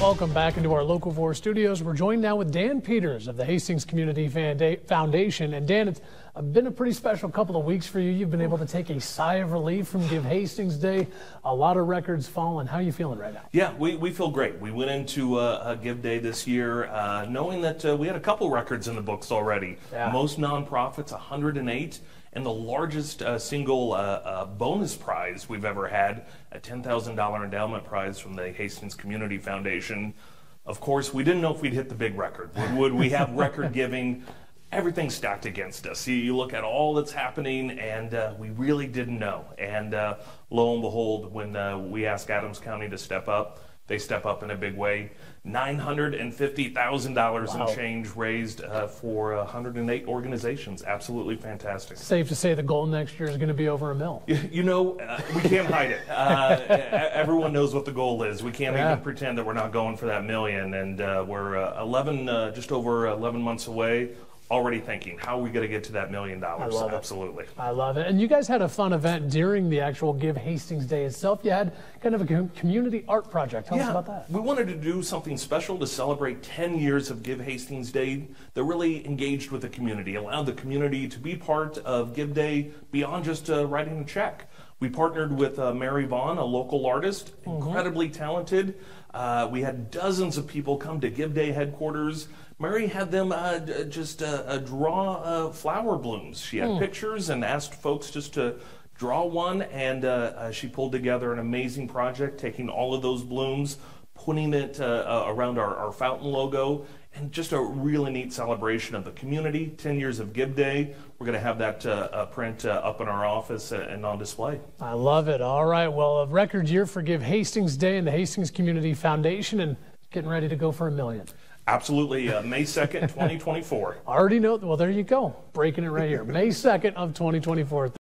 Welcome back into our Local 4 studios. We're joined now with Dan Peters of the Hastings Community Foundation. And Dan, it's been a pretty special couple of weeks for you. You've been able to take a sigh of relief from Give Hastings Day. A lot of records falling. How are you feeling right now? Yeah, we, we feel great. We went into uh, Give Day this year uh, knowing that uh, we had a couple records in the books already. Yeah. Most nonprofits, 108 and the largest uh, single uh, uh, bonus prize we've ever had, a $10,000 endowment prize from the Hastings Community Foundation. Of course, we didn't know if we'd hit the big record. Would, would we have record giving? Everything's stacked against us. You, you, look at all that's happening, and uh, we really didn't know. And uh, lo and behold, when uh, we asked Adams County to step up, they step up in a big way. $950,000 wow. in change raised uh, for 108 organizations. Absolutely fantastic. Safe to say the goal next year is going to be over a mill. You, you know, uh, we can't hide it. Uh, everyone knows what the goal is. We can't yeah. even pretend that we're not going for that million. And uh, we're uh, 11, uh, just over 11 months away already thinking, how are we going to get to that million dollars? I love Absolutely. It. I love it. And you guys had a fun event during the actual Give Hastings Day itself. You had kind of a community art project. Tell yeah, us about that. We wanted to do something special to celebrate 10 years of Give Hastings Day that really engaged with the community, allowed the community to be part of Give Day beyond just uh, writing a check. We partnered with uh, Mary Vaughn, a local artist, mm-hmm. incredibly talented. Uh, we had dozens of people come to Give Day headquarters. Mary had them uh, just uh, uh, draw uh, flower blooms. She had mm. pictures and asked folks just to draw one, and she pulled together an amazing project, taking all of those blooms, putting it around our, our fountain logo, and just a really neat celebration of the community. 10 years of Give Day. We're going to have that uh, uh, print uh, up in our office and on display. I love it. All right. Well, a record year for Give Hastings Day and the Hastings Community Foundation, and getting ready to go for a million. Absolutely. Uh, May 2nd, 2024. I Already know. Well, there you go. Breaking it right here. May 2nd of 2024.